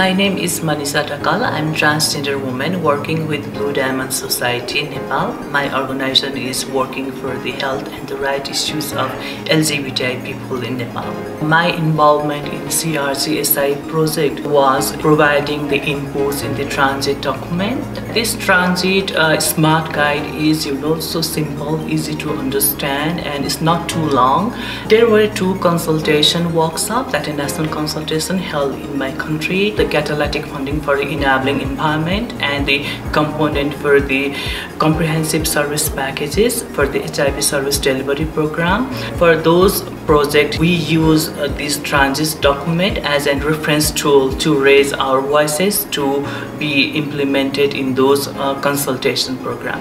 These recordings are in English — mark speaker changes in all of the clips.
Speaker 1: My name is Manisha Dhakal. I'm transgender woman working with Blue Diamond Society in Nepal. My organization is working for the health and the right issues of LGBTI people in Nepal. My involvement in CRG-SI project was providing the inputs in the transit document. This transit uh, smart guide is you know so simple, easy to understand and it's not too long. There were two consultation workshops that a national consultation held in my country the catalytic funding for the enabling environment and the component for the comprehensive service packages for the HIV service delivery program. For those projects, we use uh, this transit document as a reference tool to raise our voices to be implemented in those uh, consultation program.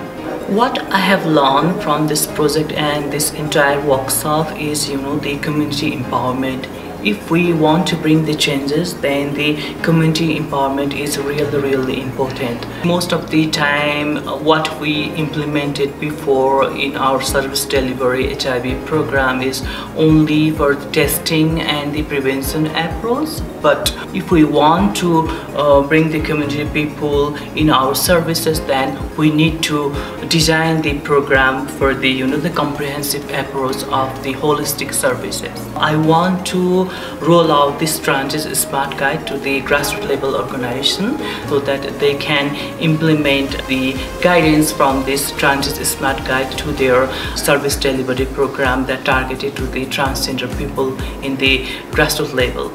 Speaker 1: What I have learned from this project and this entire workshop is, you know, the community empowerment if we want to bring the changes then the community empowerment is really really important. Most of the time what we implemented before in our service delivery hiv program is only for testing and the prevention approach. But if we want to uh, bring the community people in our services then we need to design the program for the you know the comprehensive approach of the holistic services. I want to roll out this transit smart guide to the grassroots level organization so that they can implement the guidance from this transit smart guide to their service delivery program that targeted to the transgender people in the grassroots level